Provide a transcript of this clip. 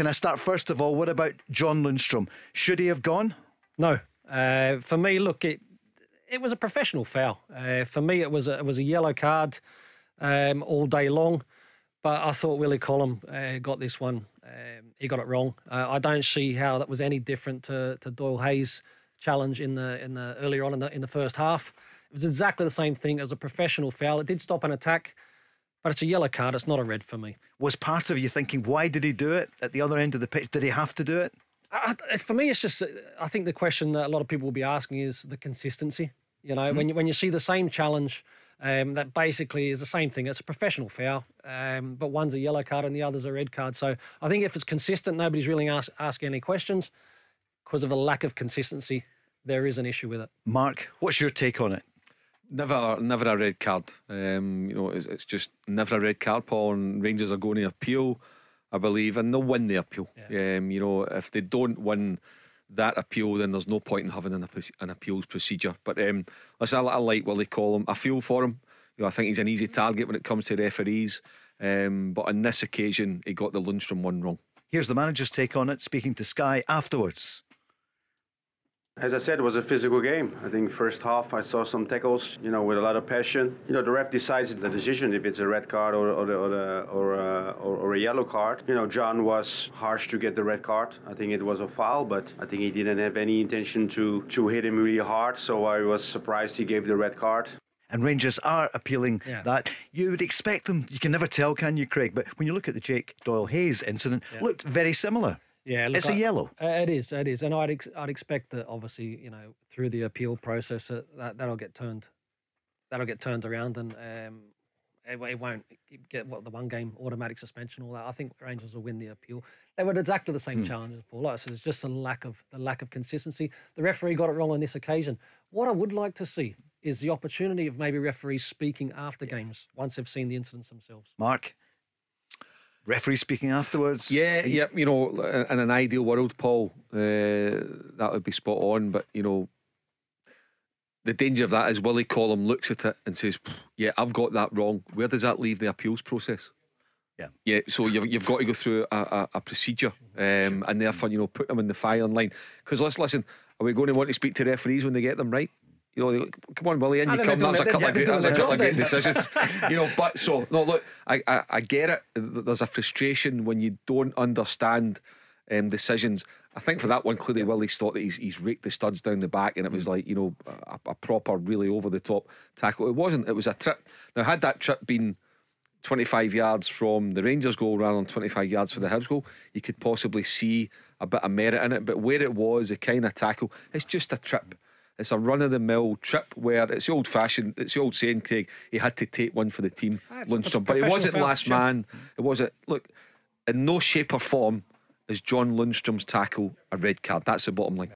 can I start first of all? What about John Lundstram? Should he have gone? No. Uh, for me, look, it it was a professional foul. Uh, for me, it was a, it was a yellow card um, all day long. But I thought Willie Collum uh, got this one. Um, he got it wrong. Uh, I don't see how that was any different to, to Doyle Hayes' challenge in the in the earlier on in the in the first half. It was exactly the same thing as a professional foul. It did stop an attack, but it's a yellow card. It's not a red for me. Was part of you thinking, why did he do it at the other end of the pitch? Did he have to do it? I, for me, it's just. I think the question that a lot of people will be asking is the consistency. You know, mm-hmm. when you when you see the same challenge um, that basically is the same thing. It's a professional foul, um, but one's a yellow card and the other's a red card. So I think if it's consistent, nobody's really ask, asking any questions. Because of the lack of consistency, there is an issue with it. Mark, what's your take on it? Never, never a red card. Um, you know, it's, it's, just never a red card. Paul and Rangers are going to appeal, I believe, and they'll win the appeal. Yeah. Um, you know, if they don't win that appeal, then there's no point in having an, an appeals procedure. But um, listen, I, I like what they call him. I feel for him. You know, I think he's an easy target when it comes to referees. Um, but on this occasion, he got the Lundstram one wrong. Here's the manager's take on it, speaking to Sky afterwards. As I said, it was a physical game. I think first half I saw some tackles, you know, with a lot of passion. You know, the ref decides the decision if it's a red card or or or, or, uh, or, or, a yellow card. You know, John was harsh to get the red card. I think it was a foul, but I think he didn't have any intention to to hit him really hard. So I was surprised he gave the red card. And Rangers are appealing yeah. that. You would expect them. You can never tell, can you, Craig? But when you look at the Jake Doyle Hayes incident, yeah. looked very similar. Yeah, look, it's a yellow. Uh, it is. It is, and I'd ex- I'd expect that obviously you know through the appeal process uh, that that'll get turned, that'll get turned around, and um, it, it won't get what the one game automatic suspension all that. I think Rangers will win the appeal. They were exactly the same hmm. challenge as Paul. So it's just a lack of the lack of consistency. The referee got it wrong on this occasion. What I would like to see is the opportunity of maybe referees speaking after games once they've seen the incidents themselves. Mark referee speaking afterwards. Yeah, yeah. You know, in an ideal world, Paul, uh, that would be spot on. But you know, the danger of that is Willie Collum looks at it and says, "Yeah, I've got that wrong." Where does that leave the appeals process? Yeah, yeah. So you've, you've got to go through a, a, a procedure, um, and therefore you know put them in the filing line. Because let's listen. Are we going to want to speak to referees when they get them right? You know, come on, Willie, in you come. That was a couple of great, that was a couple of great decisions. you know, but so no, look, I, I, I get it. There's a frustration when you don't understand um, decisions. I think for that one, clearly Willie's thought that he's, he's raked the studs down the back, and it was like you know a, a proper, really over the top tackle. It wasn't. It was a trip. Now, had that trip been 25 yards from the Rangers goal rather than 25 yards for the Hibs goal, you could possibly see a bit of merit in it. But where it was, a kind of tackle, it's just a trip. It's a run of the mill trip where it's the old fashioned, it's the old saying, Craig, he had to take one for the team, Lundstram. But it wasn't last man. It wasn't, look, in no shape or form is John Lundstram's tackle a red card. That's the bottom line.